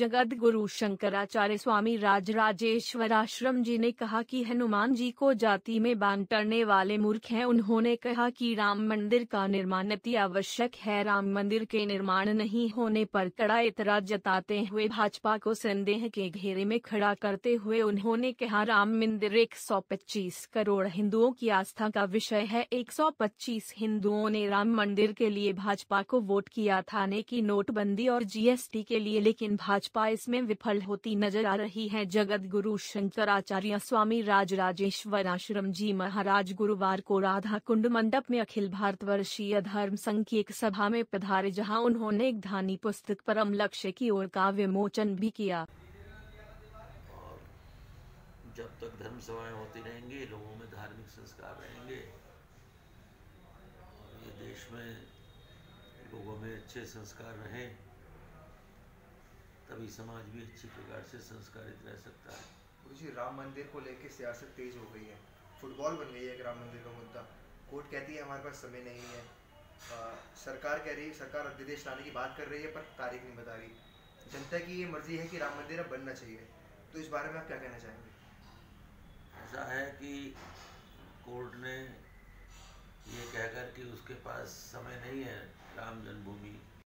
जगत गुरु शंकराचार्य स्वामी राजराजेश्वर आश्रम जी ने कहा कि हनुमान जी को जाति में बांटने वाले मूर्ख हैं। उन्होंने कहा कि राम मंदिर का निर्माण अति आवश्यक है। राम मंदिर के निर्माण नहीं होने पर कड़ा इतराज जताते हुए भाजपा को संदेह के घेरे में खड़ा करते हुए उन्होंने कहा, राम मंदिर 125 करोड़ हिंदुओं की आस्था का विषय है। 125 हिंदुओं ने राम मंदिर के लिए भाजपा को वोट किया। था ने की नोटबंदी और जीएसटी के लिए, लेकिन भाजपा इसमें विफल होती नज़र आ रही है। जगत गुरु शंकराचार्य स्वामी राजराजेश्वर आश्रम जी महाराज गुरुवार को राधा कुंड मंडप में अखिल भारत वर्षीय धर्म संघ की एक सभा में पधारे, जहाँ उन्होंने एक धानी पुस्तक परम लक्ष्य की ओर का विमोचन भी किया। जब तक धर्म सभाएँ होती रहेंगी, लोगों में धार्मिक संस्कार रहेंगे। और ये देश में लोगों में अच्छे संस्कार रहें। तभी समाज भी अच्छी प्रकार से संस्कारित रह सकता है। गुरु जी राम मंदिर को लेकर सियासत तेज हो गई है। फुटबॉल बन गई है एक राम मंदिर का मुद्दा। कोर्ट कहती है हमारे पास समय नहीं है। आ, सरकार कह रही है सरकार अध्यादेश लाने की बात कर रही है पर तारीख नहीं बता रही। जनता की ये मर्ज़ी है कि राम मंदिर अब बनना चाहिए। तो इस बारे में आप क्या कहना चाहेंगे? ऐसा है कि कोर्ट ने ये कहकर कि उसके पास समय नहीं है राम जन्मभूमि।